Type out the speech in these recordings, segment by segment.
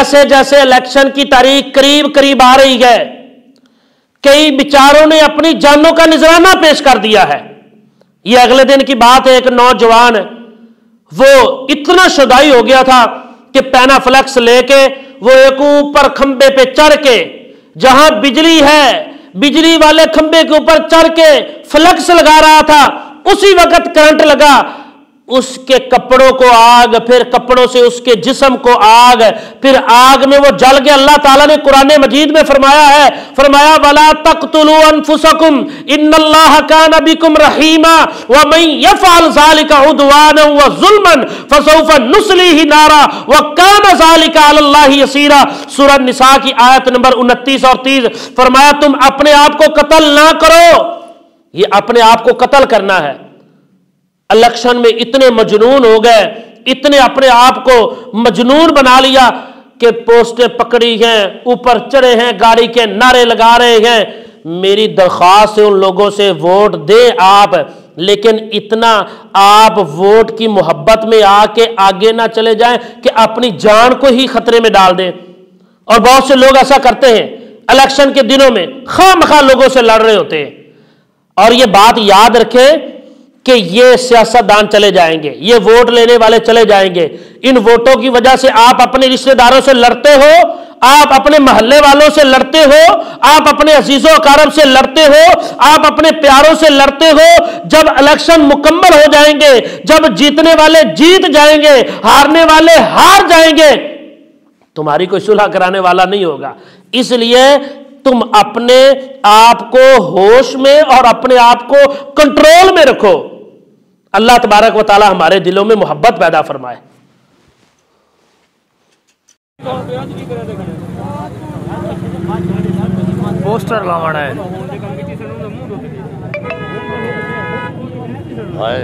जैसे जैसे इलेक्शन की तारीख करीब करीब आ रही है, कई विचारों ने अपनी जानों का निजराना पेश कर दिया है। यह अगले दिन की बात है, एक नौजवान, वो इतना शुदाई हो गया था कि पैना फ्लैक्स लेके वो एक ऊपर खंबे पे चढ़ के, जहाँ बिजली है, बिजली वाले खंबे के ऊपर चढ़ के फ्लैक्स लगा रहा था, उसी वक्त करंट लगा उसके कपड़ों को आग, फिर कपड़ों से उसके जिस्म को आग, फिर आग में वो जल गया। अल्लाह ताला ने कुरान मजीद में फरमाया है, फरमाया, वला तख्तुलू अनफुसकुम इन्नल्लाह कान बिकुम रहीमा, व मन यफअल ज़ालिका उदवाना व जुल्मन, फसौफ नुस्लिही नारा, व कान ज़ालिका अलल्लाहि यसीरा। सूरह निसा की आयत नंबर 29 और 30 फरमाया, तुम अपने आप को कत्ल ना करो, ये अपने आप को कत्ल करना है। इलेक्शन में इतने मजनून हो गए, इतने अपने आप को मजनून बना लिया कि पोस्टें पकड़ी हैं, ऊपर चढ़े हैं, गाड़ी के नारे लगा रहे हैं। मेरी दरख्वास्त है उन लोगों से, वोट दे आप, लेकिन इतना आप वोट की मोहब्बत में आके आगे ना चले जाएँ कि अपनी जान को ही खतरे में डाल दें। और बहुत से लोग ऐसा करते हैं इलेक्शन के दिनों में खाम लोगों से लड़ रहे होते हैं। और ये बात याद रखें कि ये सियासतदान चले जाएँगे, ये वोट लेने वाले चले जाएँगे। इन वोटों की वजह से आप अपने रिश्तेदारों से लड़ते हो, आप अपने मोहल्ले वालों से लड़ते हो, आप अपने अजीजों कारब से लड़ते हो, आप अपने प्यारों से लड़ते हो। जब इलेक्शन मुकम्मल हो जाएँगे, जब जीतने वाले जीत जाएँगे, हारने वाले हार जाएँगे, तुम्हारी कोई सुलह कराने वाला नहीं होगा। इसलिए तुम अपने आप को होश में और अपने आप को कंट्रोल में रखो। अल्लाह तबारक व ताला हमारे दिलों में मोहब्बत पैदा फरमाए। पोस्टर लगाना है। हाय।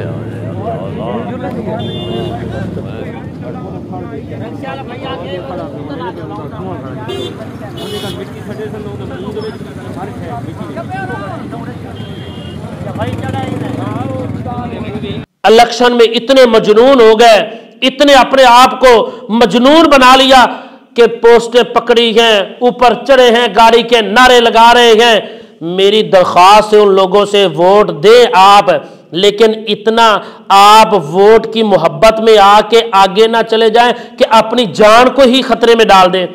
इलेक्शन में इतने मजनून हो गए, इतने अपने आप को मजनून बना लिया कि पोस्टें पकड़ी हैं, ऊपर चढ़े हैं, गाड़ी के नारे लगा रहे हैं। मेरी दरख्वास्त है उन लोगों से, वोट दे आप, लेकिन इतना आप वोट की मोहब्बत में आके आगे ना चले जाएँ कि अपनी जान को ही खतरे में डाल दें।